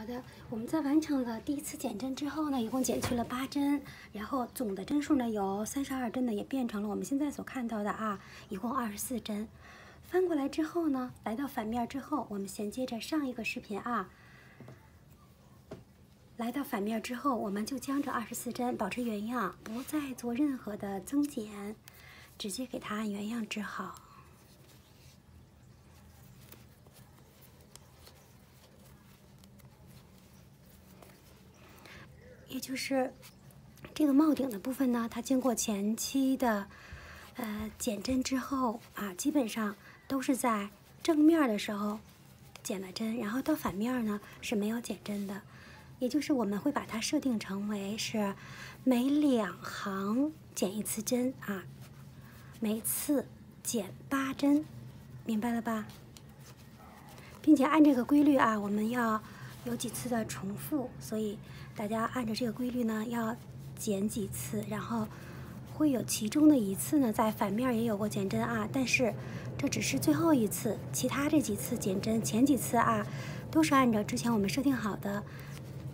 好的，我们在完成了第一次减针之后呢，一共减去了八针，然后总的针数呢由三十二针呢也变成了我们现在所看到的啊，一共二十四针。翻过来之后呢，来到反面之后，我们衔接着上一个视频啊，来到反面之后，我们就将这二十四针保持原样，不再做任何的增减，直接给它按原样织好。也就是这个帽顶的部分呢，它经过前期的呃减针之后啊，基本上都是在正面的时候减了针，然后到反面呢是没有减针的。也就是我们会把它设定成为是每两行减一次针啊，每次减八针，明白了吧？并且按这个规律啊，我们要有几次的重复，所以。大家按照这个规律呢，要减几次，然后会有其中的一次呢，在反面也有过减针啊，但是这只是最后一次，其他这几次减针前几次啊，都是按照之前我们设定好的，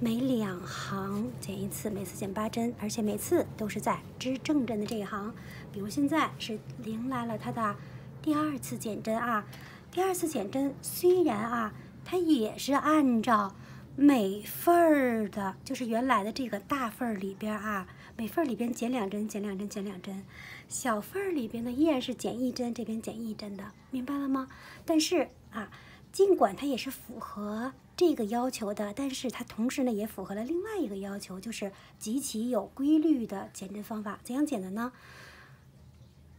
每两行减一次，每次减八针，而且每次都是在织正针的这一行。比如现在是迎来了它的第二次减针啊，第二次减针虽然啊，它也是按照。每份儿的，就是原来的这个大份儿里边啊，每份儿里边减两针，减两针，减两针。小份儿里边呢，依然是减一针，这边减一针的，明白了吗？但是啊，尽管它也是符合这个要求的，但是它同时呢，也符合了另外一个要求，就是极其有规律的减针方法。怎样减的呢？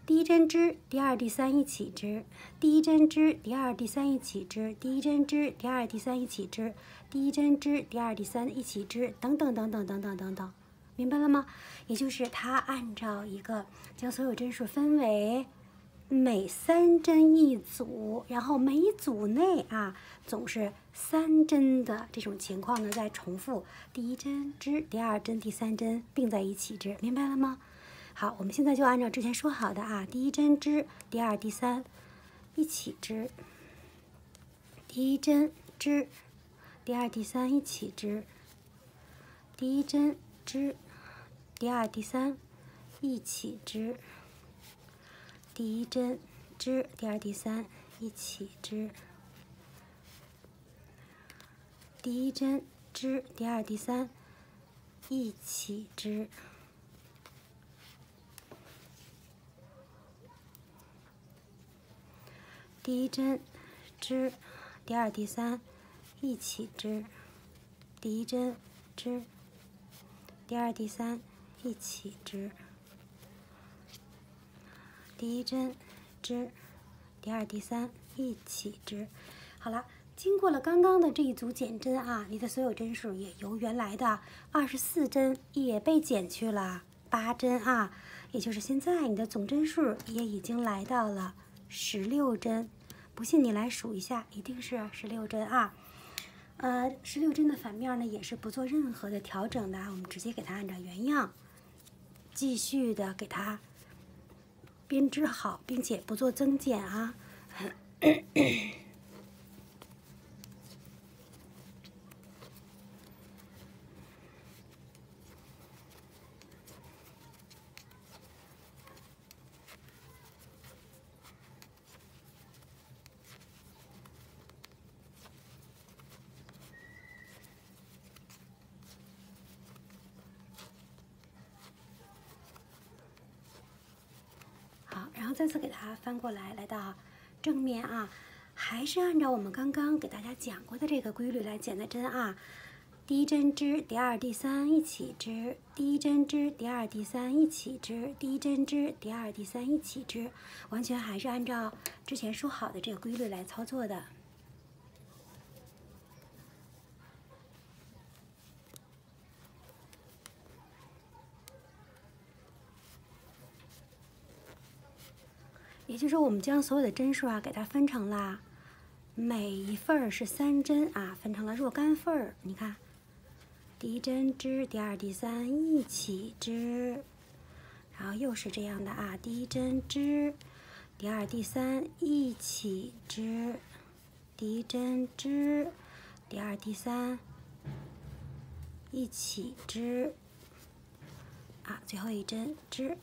第一针织，第二、第三一起织；第一针织，第二、第三一起织；第一针织，第二、第三一起织；第一针织，第二、第三一起织，等等等等等等等等，明白了吗？也就是它按照一个将所有针数分为每三针一组，然后每组内啊总是三针的这种情况呢，再重复。第一针织，第二针、第三针并在一起织，明白了吗？好，我们现在就按照之前说好的啊，第一针织，第二、第三一起织；第一针织，第二、第三一起织；第一针织，第二、第三一起织；第一针织，第二、第三一起织；第一针织，第二、第三一起织。第一针织，第二、第三一起织；第一针织，第二、第三一起织；第一针织，第二、第三一起织。好了，经过了刚刚的这一组减针啊，你的所有针数也由原来的二十四针也被减去了八针啊，也就是现在你的总针数也已经来到了十六针。不信你来数一下，一定是十六针啊。呃，十六针的反面呢，也是不做任何的调整的，我们直接给它按照原样，继续的给它编织好，并且不做增减啊。再次给它翻过来，来到正面啊，还是按照我们刚刚给大家讲过的这个规律来剪的针啊。第一针织，第二、第三一起织；第一针织，第二、第三一起织；第一针织，第二、第三一起织，完全还是按照之前说好的这个规律来操作的。也就是，我们将所有的针数啊，给它分成了每一份儿是三针啊，分成了若干份儿。你看，第一针织，第二、第三一起织，然后又是这样的啊，第一针织，第二、第三一起织，第一针织，第二、第三一起织，啊，最后一针织，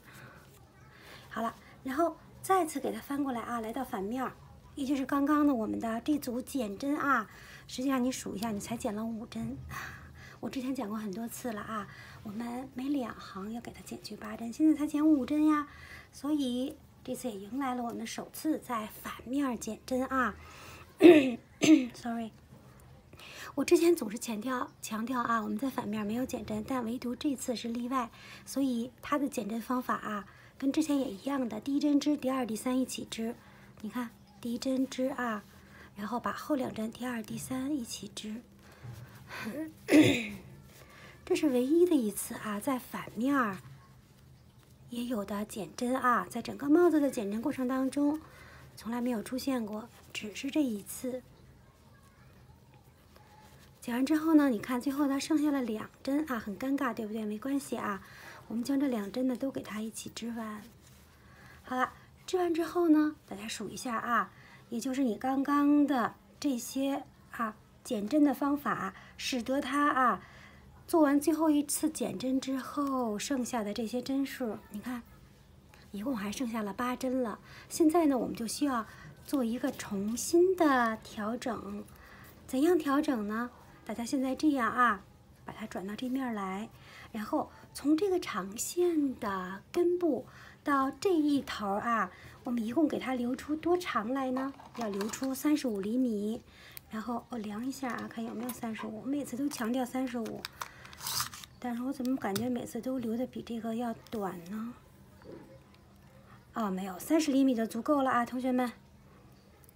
好了，然后再次给它翻过来啊，来到反面，也就是刚刚的我们的这组减针啊，实际上你数一下，你才减了五针，我之前讲过很多次了啊，我们每两行要给它减去八针，现在才减五针呀，所以这次也迎来了我们首次在反面减针啊，sorry。我之前总是强调强调啊，我们在反面没有减针，但唯独这次是例外，所以它的减针方法啊，跟之前也一样的，第一针织，第二、第三一起织。你看，第一针织啊，然后把后两针第二、第三一起织。这是唯一的一次啊，在反面也有的减针啊，在整个帽子的减针过程当中，从来没有出现过，只是这一次。剪完之后呢，你看最后它剩下了两针啊，很尴尬，对不对？没关系啊，我们将这两针呢都给它一起织完。好了，织完之后呢，大家数一下啊，也就是你刚刚的这些啊减针的方法，使得它啊做完最后一次减针之后剩下的这些针数，你看，一共还剩下了八针了。现在呢，我们就需要做一个重新的调整，怎样调整呢？大家现在这样啊，把它转到这面来，然后从这个长线的根部到这一头啊，我们一共给它留出多长来呢？要留出三十五厘米。然后我量一下啊，看有没有三十五。每次都强调三十五，但是我怎么感觉每次都留的比这个要短呢？哦，没有，三十厘米就足够了啊，同学们，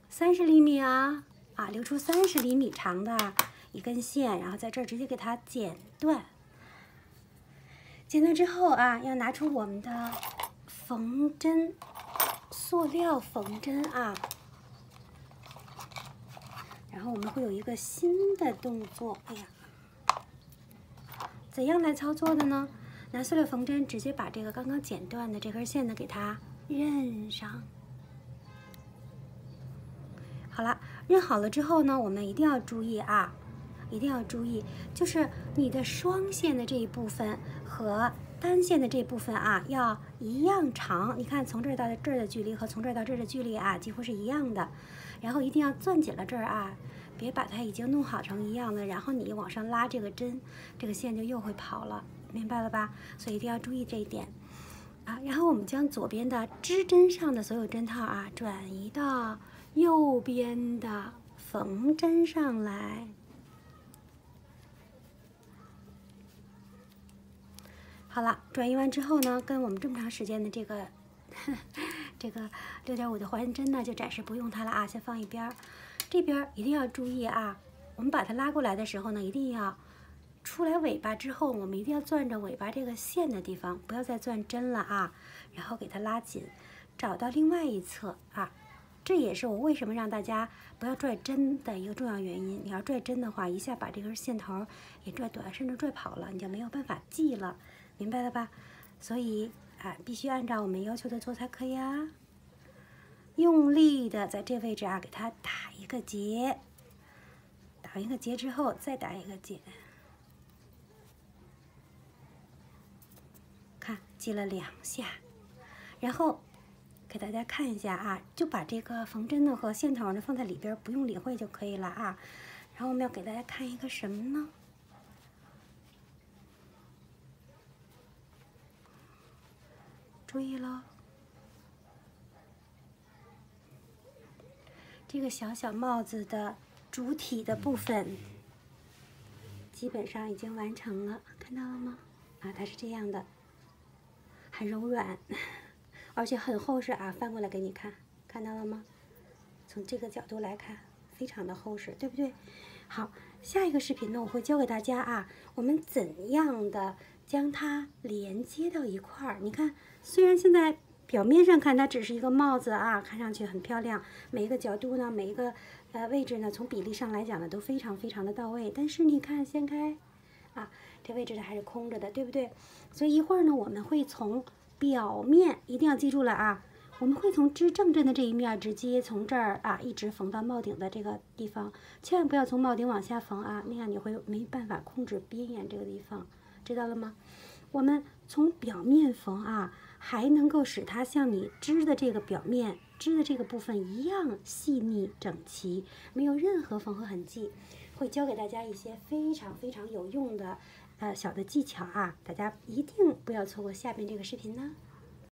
三十厘米啊，啊，留出三十厘米长的。一根线，然后在这儿直接给它剪断。剪断之后啊，要拿出我们的缝针，塑料缝针啊。然后我们会有一个新的动作，哎呀，怎样来操作的呢？拿塑料缝针直接把这个刚刚剪断的这根线呢给它认上。好了，认好了之后呢，我们一定要注意啊。一定要注意，就是你的双线的这一部分和单线的这部分啊，要一样长。你看，从这儿到这儿的距离和从这儿到这儿的距离啊，几乎是一样的。然后一定要攥紧了这儿啊，别把它已经弄好成一样的，然后你往上拉这个针，这个线就又会跑了，明白了吧？所以一定要注意这一点啊。然后我们将左边的织针上的所有针套啊，转移到右边的缝针上来。好了，转移完之后呢，跟我们这么长时间的这个 这个六点五的环针呢，就暂时不用它了啊，先放一边。这边一定要注意啊，我们把它拉过来的时候呢，一定要出来尾巴之后，我们一定要攥着尾巴这个线的地方，不要再攥针了啊，然后给它拉紧，找到另外一侧啊。这也是我为什么让大家不要拽针的一个重要原因。你要拽针的话，一下把这根线头也拽短，甚至拽跑了，你就没有办法系了。明白了吧？所以啊，必须按照我们要求的做才可以啊。用力的在这位置啊，给它打一个结，打一个结之后再打一个结，看系了两下，然后给大家看一下啊，就把这个缝针呢和线头呢放在里边，不用理会就可以了啊。然后我们要给大家看一个什么呢？注意喽，这个小小帽子的主体的部分基本上已经完成了，看到了吗？啊，它是这样的，很柔软，而且很厚实啊！翻过来给你看，看到了吗？从这个角度来看，非常的厚实，对不对？好，下一个视频呢，我会教给大家啊，我们怎样的。将它连接到一块儿，你看，虽然现在表面上看它只是一个帽子啊，看上去很漂亮，每一个角度呢，每一个呃位置呢，从比例上来讲呢，都非常非常的到位。但是你看掀开，啊，这位置呢还是空着的，对不对？所以一会儿呢，我们会从表面，一定要记住了啊，我们会从织正针的这一面直接从这儿啊一直缝到帽顶的这个地方，千万不要从帽顶往下缝啊，那样你会没办法控制边沿这个地方，知道了吗？我们从表面缝啊，还能够使它像你织的这个表面织的这个部分一样细腻整齐，没有任何缝合痕迹。会教给大家一些非常非常有用的呃小的技巧啊，大家一定不要错过下面这个视频呢。